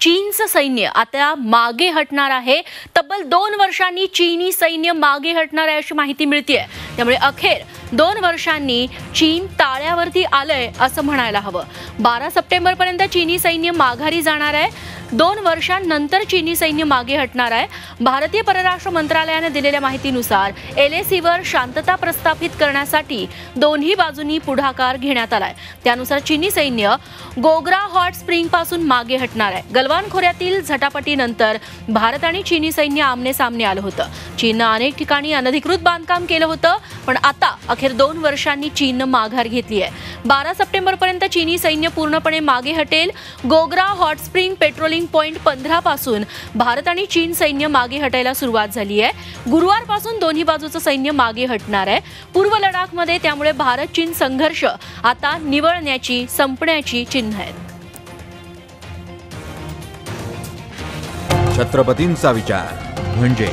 चीनचं सैन्य आता मागे हटणार आहे. तब्बल दोन वर्षांनी चीनी सैन्य मागे हटणार आहे अशी माहिती मिळते त्यामुळे अखेर दोन वर्षांनी चीन ताळ्यावरती आलंय असं म्हणायला हवं. बारा सप्टेंबर पर्यंत चीनी सैन्य माघारी जाणार आहे. दोन वर्षांनंतर चीनी सैन्य मागे हटणार आहे. भारतीय परराष्ट्र मंत्रालयाने दिलेल्या माहितीनुसार एल वर शांतता प्रस्थापित करण्यासाठी दोन्ही बाजूंनी पुढाकार घेण्यात आलाय. त्यानुसार चीनी सैन्य गोग्रा हॉट स्प्रिंगपासून मागे हटणार आहे. गलवान खोऱ्यातील झटापटीनंतर भारत आणि चीनी सैन्य आमने सामने आलं होतं. चीननं अनेक ठिकाणी अनधिकृत बांधकाम केलं होतं पण आता अखेर दोन वर्षांनी चीननं माघार घेतली आहे. बारा सप्टेंबर पर्यंत चीनी सैन्य पूर्णपणे मागे हटेल. Gogra hot spring patrolling point पंधरा पासून भारत आणि चीन सैन्य मागे हटायला सुरुवात झाली आहे. गुरुवारपासून दोन्ही बाजूचं सैन्य मागे हटणार आहे. पूर्व लडाखमध्ये त्यामुळे भारत चीन संघर्ष आता निवळण्याची संपण्याची चिन्ह आहेत. छत्रपतींचा विचार म्हणजे